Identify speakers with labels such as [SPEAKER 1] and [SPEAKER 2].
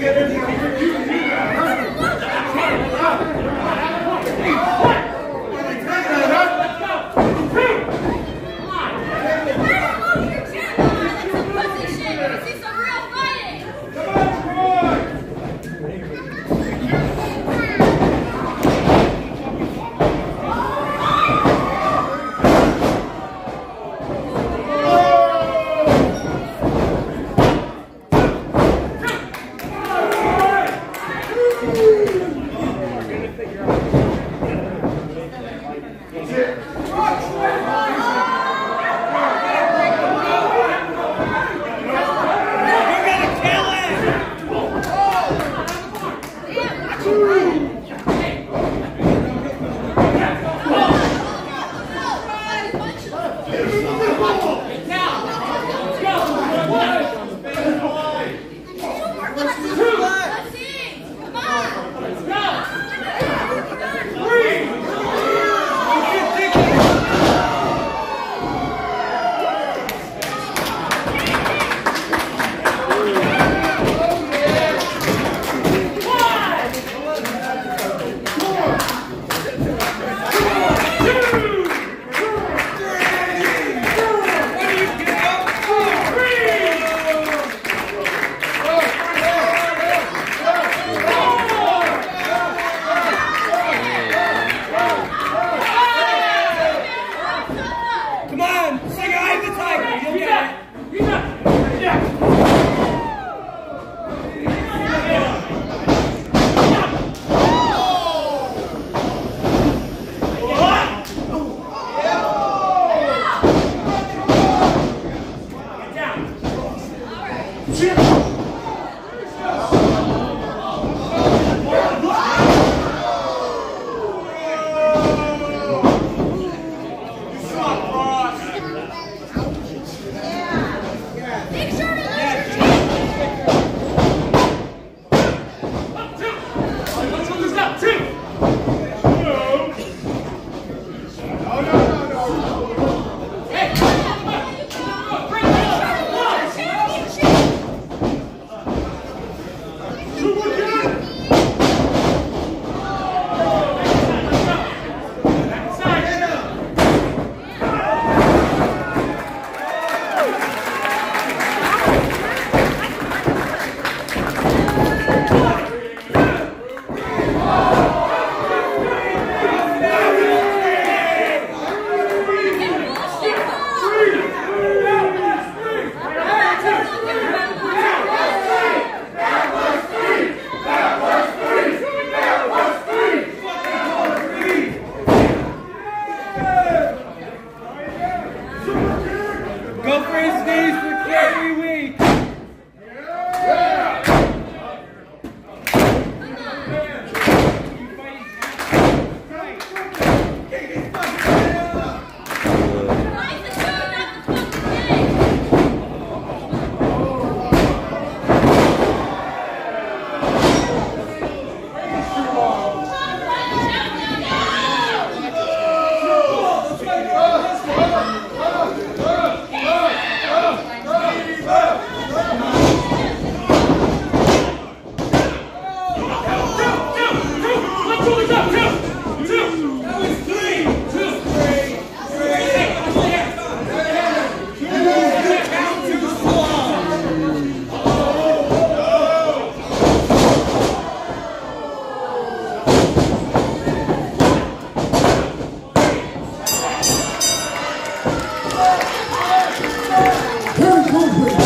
[SPEAKER 1] Frisbee! Yes. 어, 너무